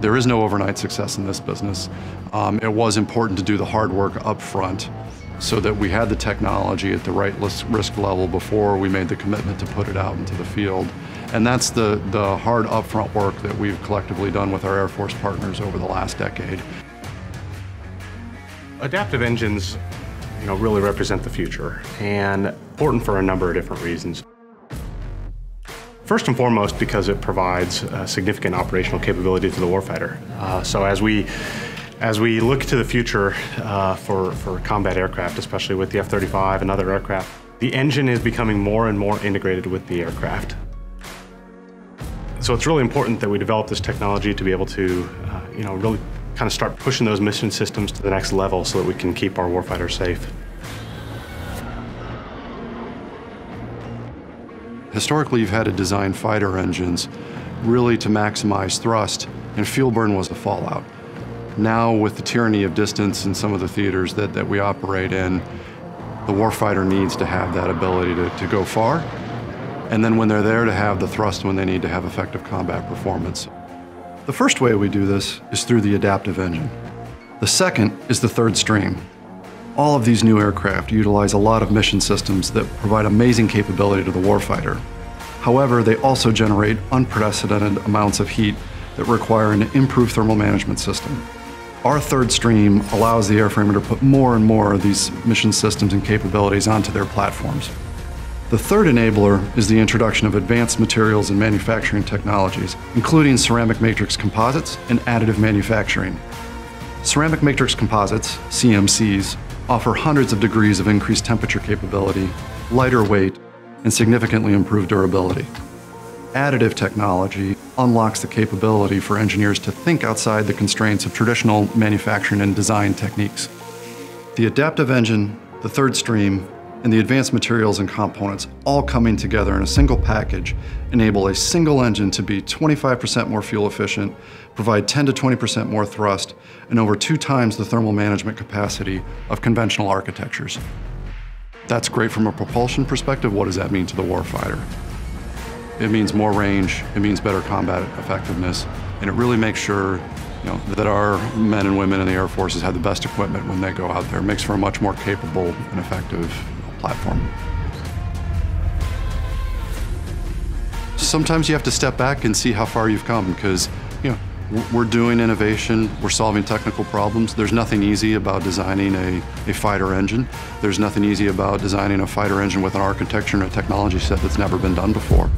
There is no overnight success in this business. Um, it was important to do the hard work up front so that we had the technology at the right risk level before we made the commitment to put it out into the field. And that's the, the hard upfront work that we've collectively done with our Air Force partners over the last decade. Adaptive engines you know, really represent the future and important for a number of different reasons. First and foremost, because it provides significant operational capability to the warfighter. Uh, so as we as we look to the future uh, for, for combat aircraft, especially with the F-35 and other aircraft, the engine is becoming more and more integrated with the aircraft. So it's really important that we develop this technology to be able to, uh, you know, really kind of start pushing those mission systems to the next level so that we can keep our warfighters safe. Historically, you've had to design fighter engines really to maximize thrust, and fuel burn was the fallout. Now, with the tyranny of distance in some of the theaters that, that we operate in, the warfighter needs to have that ability to, to go far, and then when they're there to have the thrust when they need to have effective combat performance. The first way we do this is through the adaptive engine. The second is the third stream. All of these new aircraft utilize a lot of mission systems that provide amazing capability to the warfighter. However, they also generate unprecedented amounts of heat that require an improved thermal management system. Our third stream allows the airframer to put more and more of these mission systems and capabilities onto their platforms. The third enabler is the introduction of advanced materials and manufacturing technologies, including ceramic matrix composites and additive manufacturing. Ceramic matrix composites, CMCs, offer hundreds of degrees of increased temperature capability, lighter weight, and significantly improved durability. Additive technology unlocks the capability for engineers to think outside the constraints of traditional manufacturing and design techniques. The adaptive engine, the third stream, and the advanced materials and components all coming together in a single package enable a single engine to be 25% more fuel efficient, provide 10 to 20% more thrust, and over two times the thermal management capacity of conventional architectures. That's great from a propulsion perspective. What does that mean to the warfighter? It means more range, it means better combat effectiveness, and it really makes sure you know, that our men and women in the Air Forces have the best equipment when they go out there. It makes for a much more capable and effective platform. Sometimes you have to step back and see how far you've come because, you know, we're doing innovation, we're solving technical problems. There's nothing easy about designing a, a fighter engine. There's nothing easy about designing a fighter engine with an architecture and a technology set that's never been done before.